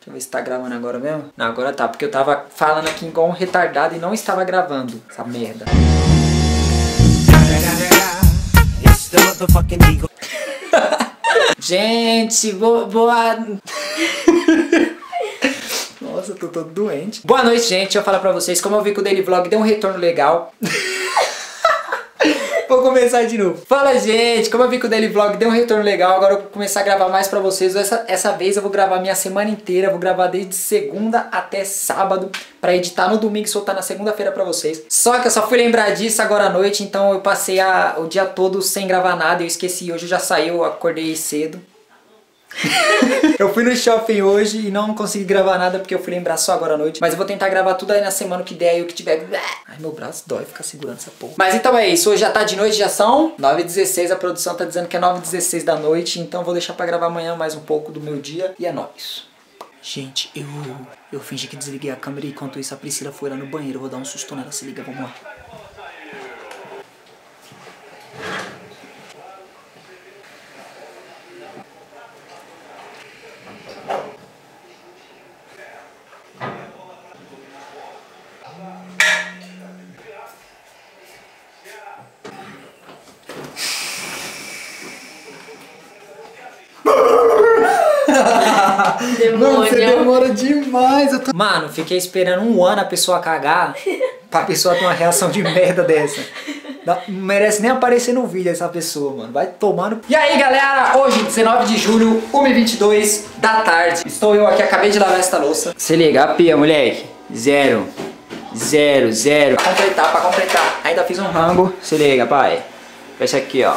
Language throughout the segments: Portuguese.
Deixa eu ver se tá gravando agora mesmo. Não, agora tá, porque eu tava falando aqui igual um retardado e não estava gravando. Essa merda. Gente, boa. boa... Nossa, eu tô todo doente. Boa noite, gente. Eu falar pra vocês. Como eu vi que o Daily Vlog deu um retorno legal. Vou começar de novo. Fala, gente! Como eu vi que o Daily Vlog deu um retorno legal, agora eu vou começar a gravar mais pra vocês. Essa, essa vez eu vou gravar minha semana inteira, vou gravar desde segunda até sábado, pra editar no domingo e soltar na segunda-feira pra vocês. Só que eu só fui lembrar disso agora à noite, então eu passei a, o dia todo sem gravar nada, eu esqueci. Hoje já saiu, acordei cedo. eu fui no shopping hoje e não consegui gravar nada porque eu fui lembrar só agora à noite. Mas eu vou tentar gravar tudo aí na semana que der e o que tiver. Ai, meu braço dói ficar segurando essa porra. Mas então é isso. Hoje já tá de noite, já são 9h16. A produção tá dizendo que é 9h16 da noite. Então vou deixar pra gravar amanhã mais um pouco do meu dia. E é nóis. Gente, eu, eu fingi que desliguei a câmera e enquanto isso a Priscila foi lá no banheiro. Eu vou dar um susto nela. Se liga, vamos lá. Mano, você demora demais. Tô... Mano, fiquei esperando um ano a pessoa cagar pra pessoa ter uma reação de merda dessa. Não merece nem aparecer no vídeo essa pessoa, mano. Vai tomando. E aí, galera, hoje, 19 de julho, 1h22 da tarde. Estou eu aqui, acabei de lavar esta louça. Se liga, a pia, moleque. Zero. Zero, zero. Pra completar, pra completar. Ainda fiz um rango. Se liga, pai. Fecha aqui, ó.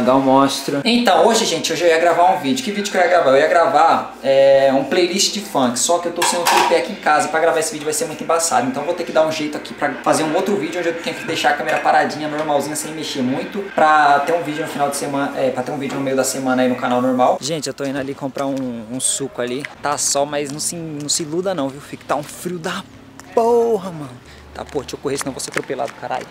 Monstro. Então, hoje, gente, eu ia gravar um vídeo. Que vídeo que eu ia gravar? Eu ia gravar é, um playlist de funk, só que eu tô sem o tripé aqui em casa. Pra gravar esse vídeo vai ser muito embaçado. Então vou ter que dar um jeito aqui pra fazer um outro vídeo onde eu tenho que deixar a câmera paradinha, normalzinha, sem mexer muito. Pra ter um vídeo no final de semana, é, pra ter um vídeo no meio da semana aí no canal normal. Gente, eu tô indo ali comprar um, um suco ali. Tá sol, mas não se, não se iluda não, viu? Fica tá um frio da porra, mano. Tá, pô, deixa eu correr, senão eu vou ser atropelado, caralho.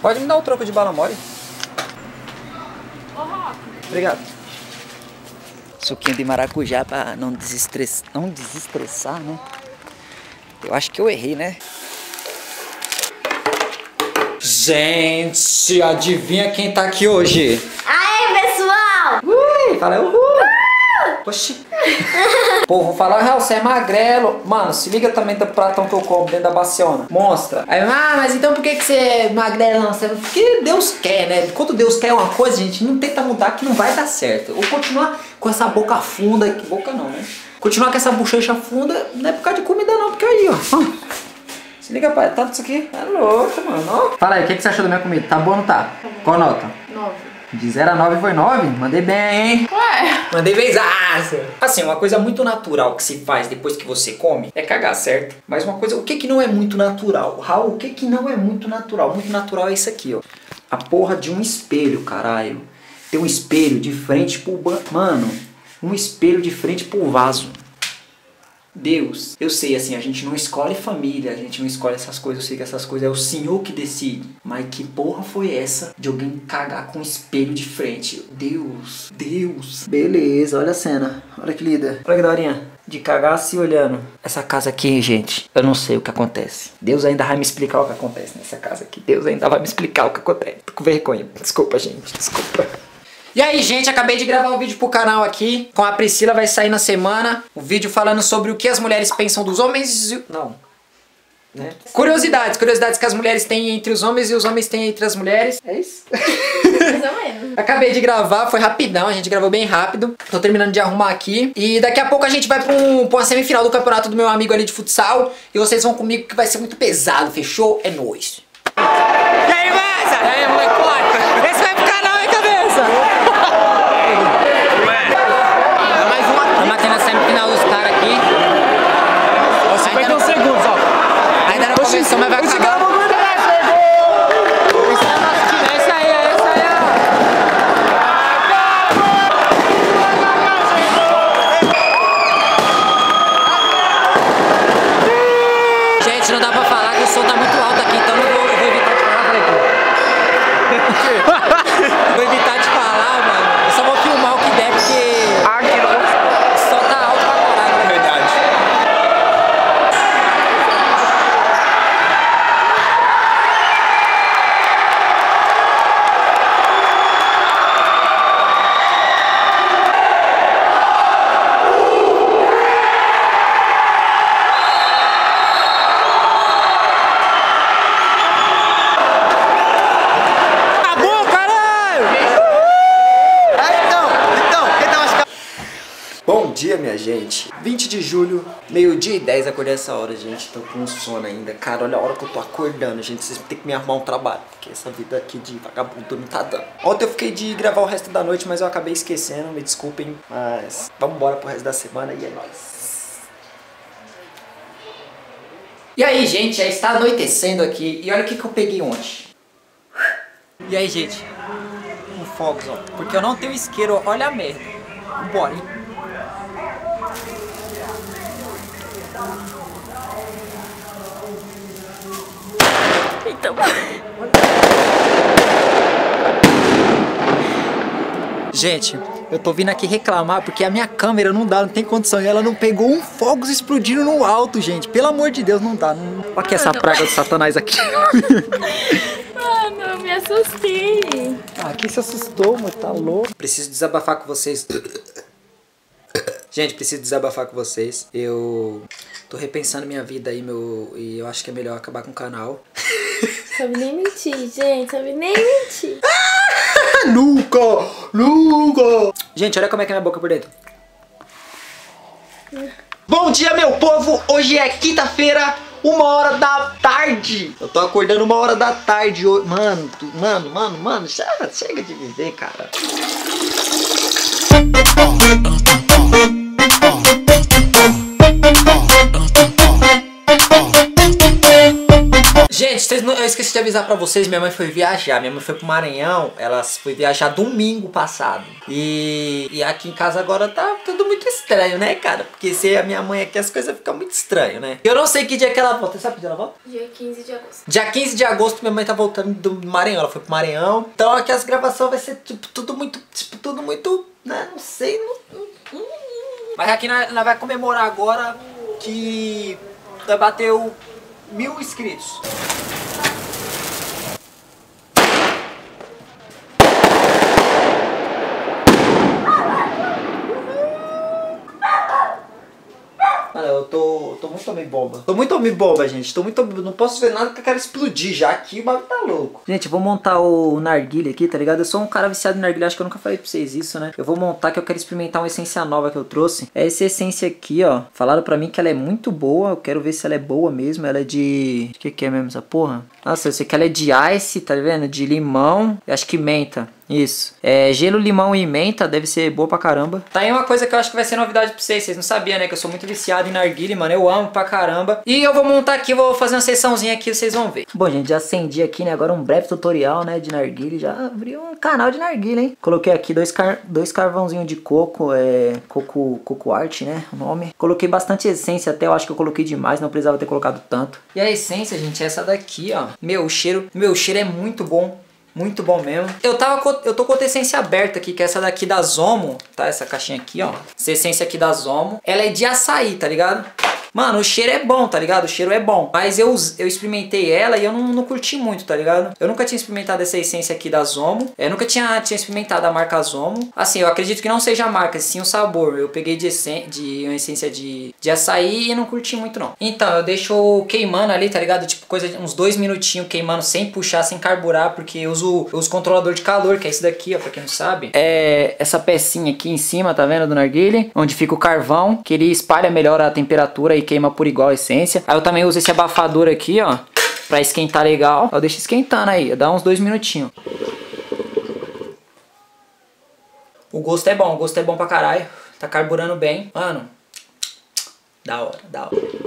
Pode me dar o um troco de bala mole? Obrigado. Suquinho de maracujá pra não, desestress... não desestressar, né? Eu acho que eu errei, né? Gente, adivinha quem tá aqui hoje? Aê, pessoal! Ui, fala uhul! Uh! Oxi! Pô, vou falar real, você é magrelo. Mano, se liga também do pratão que eu como dentro da baciona. Mostra. Aí, ah, mas então por que, que você é magrelo? Não? Porque Deus quer, né? Quando Deus quer uma coisa, gente, não tenta mudar que não vai dar certo. Ou continuar com essa boca funda. Que boca não, né? Continuar com essa bochecha funda não é por causa de comida não, porque aí, ó. Se liga, pai, tanto isso aqui. É louco, mano. Fala aí, o que, que você achou da minha comida? Tá bom ou não tá? Qual nota? Nove. De 0 a 9 foi 9? Mandei bem, hein? Ué? Mandei benzaço. Assim, uma coisa muito natural que se faz depois que você come é cagar, certo? Mas uma coisa, o que que não é muito natural? Raul, o que que não é muito natural? Muito natural é isso aqui, ó. A porra de um espelho, caralho. Tem um espelho de frente pro... Mano, um espelho de frente pro vaso. Deus. Eu sei, assim, a gente não escolhe família, a gente não escolhe essas coisas, eu sei que essas coisas é o Senhor que decide. Mas que porra foi essa de alguém cagar com um espelho de frente? Deus, Deus. Beleza, olha a cena. Olha que linda. Olha que daorinha. De cagar se olhando. Essa casa aqui, gente, eu não sei o que acontece. Deus ainda vai me explicar o que acontece nessa casa aqui. Deus ainda vai me explicar o que acontece. Tô com vergonha. Desculpa, gente. Desculpa. E aí, gente, acabei de gravar um vídeo pro canal aqui. Com a Priscila, vai sair na semana. O um vídeo falando sobre o que as mulheres pensam dos homens e... Não. Né? Curiosidades. Curiosidades que as mulheres têm entre os homens e os homens têm entre as mulheres. É isso? Acabei de gravar, foi rapidão. A gente gravou bem rápido. Tô terminando de arrumar aqui. E daqui a pouco a gente vai pra, um, pra uma semifinal do campeonato do meu amigo ali de futsal. E vocês vão comigo que vai ser muito pesado, fechou? É nóis. E aí, Massa? E aí, moleque? Esse vai pro canal, hein, cabeça? semifinal dos caras aqui. Ó, 51 segundos, ó. Ainda não começou, mas vai Esse acabar. cara não vai dar, É isso aí, é isso aí, ó. Gente, não dá pra falar que o som tá muito alto aqui, então eu vou, eu vou evitar de falar por aqui. Vou evitar de falar, mano. Eu só vou filmar o que der, porque Ah, que louco. só tá alto pra caralho, na verdade. Acabou, caralho! então, então, quem tá machucado? Bom dia, minha gente. 20 de julho, meio-dia e 10, acordei essa hora, gente. Tô com sono ainda. Cara, olha a hora que eu tô acordando, gente. Vocês têm que me arrumar um trabalho, porque essa vida aqui de vagabundo não tá dando. Ontem eu fiquei de gravar o resto da noite, mas eu acabei esquecendo, me desculpem. Mas vamos embora pro resto da semana e é nóis. E aí, gente, já está anoitecendo aqui. E olha o que, que eu peguei ontem. E aí, gente? Um fogos, ó. Porque eu não tenho isqueiro, olha a merda. Bora, hein? Então. Gente, eu tô vindo aqui reclamar porque a minha câmera não dá, não tem condição. E ela não pegou um fogos explodindo no alto, gente. Pelo amor de Deus, não dá. Não... Olha aqui essa praga de satanás aqui. Ah, não, me assustei. Ah, se assustou, mano? Tá louco. Preciso desabafar com vocês. Gente, preciso desabafar com vocês. Eu tô repensando minha vida aí, meu. E eu acho que é melhor acabar com o canal. Sabe nem mentir, gente. Sabe nem mentir. Nunca! Nunca! Gente, olha como é que é minha boca por dentro. Bom dia, meu povo! Hoje é quinta-feira, uma hora da tarde. Eu tô acordando uma hora da tarde hoje. Mano, tu- mano, mano, mano, chega, chega de viver, cara. Gente, não- eu esqueci de avisar pra vocês, minha mãe foi viajar. Minha mãe foi pro Maranhão, ela foi viajar domingo passado. E, e aqui em casa agora tá tudo muito estranho, né, cara? Porque se a minha mãe aqui as coisas ficam muito estranhas, né? Eu não sei que dia que ela volta. Você sabe que dia ela volta? Dia 15 de agosto. Dia 15 de agosto minha mãe tá voltando do Maranhão, ela foi pro Maranhão. Então aqui as gravações vai ser tipo tudo muito, tipo tudo muito, né, não sei, não, não- Mas aqui nós, nós vai comemorar agora que nós bateu mil inscritos. Mano, eu tô, tô muito homem bomba. Tô muito homem bomba, gente. Tô muito Não posso ver nada que eu quero explodir já aqui, o bagulho tá louco. Gente, eu vou montar o narguilha aqui, tá ligado? Eu sou um cara viciado em narguilha, acho que eu nunca falei pra vocês isso, né? Eu vou montar que eu quero experimentar uma essência nova que eu trouxe. É essa essência aqui, ó. Falaram pra mim que ela é muito boa. Eu quero ver se ela é boa mesmo. Ela é de. O que, que é mesmo essa porra? Nossa, eu sei que ela é de ice, tá vendo? De limão. e Acho que menta. Isso. É, gelo, limão e menta deve ser boa pra caramba. Tá aí uma coisa que eu acho que vai ser novidade pra vocês. Vocês não sabiam, né? Que eu sou muito viciado em narguile, mano. Eu amo pra caramba. E eu vou montar aqui, vou fazer uma sessãozinha aqui, vocês vão ver. Bom, gente, já acendi aqui, né? Agora um breve tutorial, né? De narguile. Já abri um canal de narguile, hein? Coloquei aqui dois, car dois carvãozinhos de coco. É. Coco, coco art, né? O nome. Coloquei bastante essência até. Eu acho que eu coloquei demais. Não precisava ter colocado tanto. E a essência, gente, é essa daqui, ó. Meu, o cheiro. Meu, o cheiro é muito bom. Muito bom mesmo. Eu tava eu tô com outra essência aberta aqui, que é essa daqui da Zomo, tá? Essa caixinha aqui, ó. Essa essência aqui da Zomo. Ela é de açaí, tá ligado? Mano, o cheiro é bom, tá ligado? O cheiro é bom. Mas eu, eu experimentei ela e eu não, não curti muito, tá ligado? Eu nunca tinha experimentado essa essência aqui da Zomo. Eu nunca tinha, tinha experimentado a marca Zomo. Assim, eu acredito que não seja a marca, sim o sabor. Eu peguei de, essen de uma essência de, de açaí e não curti muito, não. Então, eu deixo queimando ali, tá ligado? Tipo, coisa de uns dois minutinhos queimando sem puxar, sem carburar, porque eu uso, eu uso controlador de calor, que é esse daqui, ó, pra quem não sabe. É essa pecinha aqui em cima, tá vendo, do narguile? Onde fica o carvão, que ele espalha melhor a temperatura e queima por igual a essência. Aí eu também uso esse abafador aqui, ó, pra esquentar legal. Eu deixo esquentando aí, dá uns dois minutinhos. O gosto é bom, o gosto é bom pra caralho. Tá carburando bem. Mano, da hora, da hora.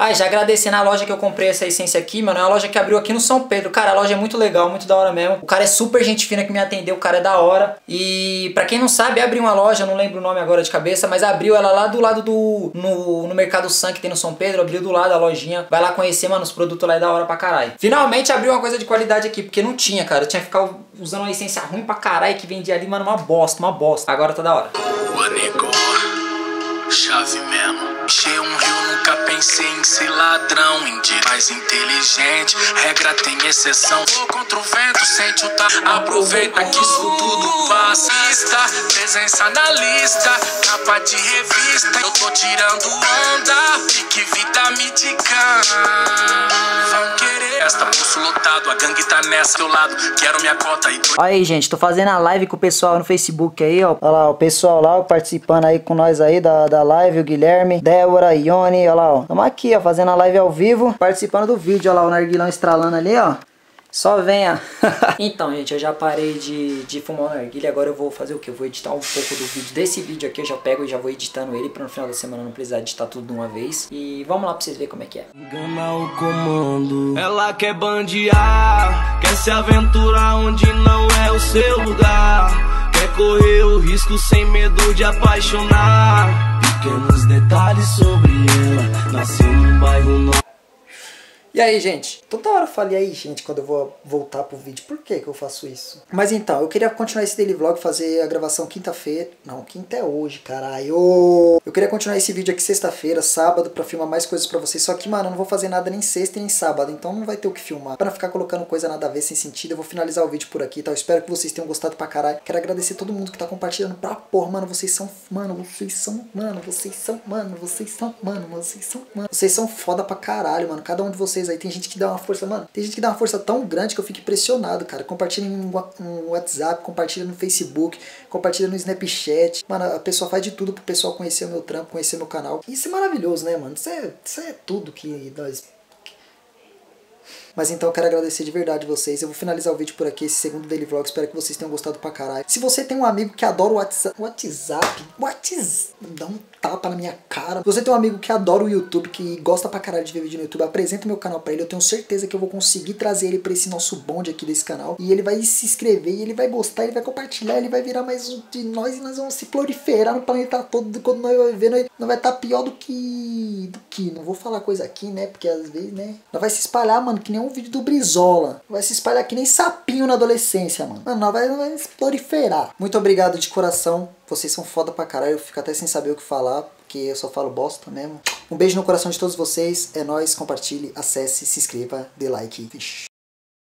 Ah, já agradecendo a loja que eu comprei essa essência aqui, mano. É uma loja que abriu aqui no São Pedro. Cara, a loja é muito legal, muito da hora mesmo. O cara é super gente fina que me atendeu, o cara é da hora. E pra quem não sabe, abriu uma loja, não lembro o nome agora de cabeça, mas abriu ela lá do lado do. No, no Mercado San que tem no São Pedro, abriu do lado da lojinha. Vai lá conhecer, mano, os produtos lá é da hora pra caralho. Finalmente abriu uma coisa de qualidade aqui, porque não tinha, cara. Eu tinha que ficar usando uma essência ruim pra caralho que vendia ali, mano, uma bosta, uma bosta. Agora tá da hora. Rua negou, chave. Encher um rio, nunca pensei em ser ladrão. Índio mais inteligente, regra tem exceção. Vou contra o vento, sente o tá. Aproveita que isso tudo passa. Presença na lista, capa de revista. Eu tô tirando onda, fique vida. Vão querer esta pulso lotado, a gangue tá nessa. Teu lado, quero minha cota e tô aí, gente, tô fazendo a live com o pessoal no Facebook aí, ó. Olha lá, o pessoal lá participando aí com nós aí da, da live, o Guilherme, Débora, Ione, olha lá, ó. Tamo aqui, ó, fazendo a live ao vivo, participando do vídeo, olha lá, o narguilão estralando ali, ó. Só venha. então, gente, eu já parei de, de fumar narguilha. Agora eu vou fazer o que? Eu vou editar um pouco do vídeo. Desse vídeo aqui eu já pego e já vou editando ele pra no final da semana não precisar editar tudo de uma vez. E vamos lá pra vocês verem como é que é. Engana o comando. Ela quer bandear, quer se aventurar onde não é o seu lugar. Quer correr o risco sem medo de apaixonar. Pequenos detalhes sobre E aí, gente? Toda hora eu falei aí, gente, quando eu vou voltar pro vídeo. Por que que eu faço isso? Mas então, eu queria continuar esse daily vlog, fazer a gravação quinta-feira. Não, quinta é hoje, caralho. Eu queria continuar esse vídeo aqui sexta-feira, sábado, pra filmar mais coisas pra vocês. Só que, mano, eu não vou fazer nada nem sexta nem sábado, então não vai ter o que filmar. Pra não ficar colocando coisa nada a ver, sem sentido, eu vou finalizar o vídeo por aqui, tá? Eu espero que vocês tenham gostado pra caralho. Quero agradecer todo mundo que tá compartilhando pra porra, mano. Vocês são, mano, vocês são, mano, vocês são, mano, vocês são, mano, vocês são, mano. Vocês são foda pra caralho, mano. Cada um de vocês aí. Tem gente que dá uma força, mano. Tem gente que dá uma força tão grande que eu fico impressionado, cara. Compartilha no WhatsApp, compartilha no Facebook, compartilha no Snapchat. Mano, a pessoa faz de tudo pro pessoal conhecer o meu trampo, conhecer meu canal. Isso é maravilhoso, né, mano? Isso é, isso é tudo que nós mas então eu quero agradecer de verdade vocês. Eu vou finalizar o vídeo por aqui, esse segundo Daily Vlog. Espero que vocês tenham gostado pra caralho. Se você tem um amigo que adora o WhatsApp. WhatsApp? WhatsApp? Dá um tapa na minha cara. Se você tem um amigo que adora o YouTube, que gosta pra caralho de ver vídeo no YouTube, apresenta meu canal pra ele. Eu tenho certeza que eu vou conseguir trazer ele pra esse nosso bonde aqui desse canal. E ele vai se inscrever, e ele vai gostar, ele vai compartilhar, ele vai virar mais um de nós e nós vamos se proliferar no planeta todo. Quando nós vamos ver, nós, vai estar pior do que. do que. Não vou falar coisa aqui, né? Porque às vezes, né? Nós vai se espalhar, mano, que nem um vídeo do Brizola. Vai se espalhar que nem sapinho na adolescência, mano. Mano, nós vai, vai proliferar. Muito obrigado de coração. Vocês são foda pra caralho. Eu fico até sem saber o que falar. Porque eu só falo bosta mesmo. Um beijo no coração de todos vocês. É nóis. Compartilhe, acesse, se inscreva, dê like. Vixe.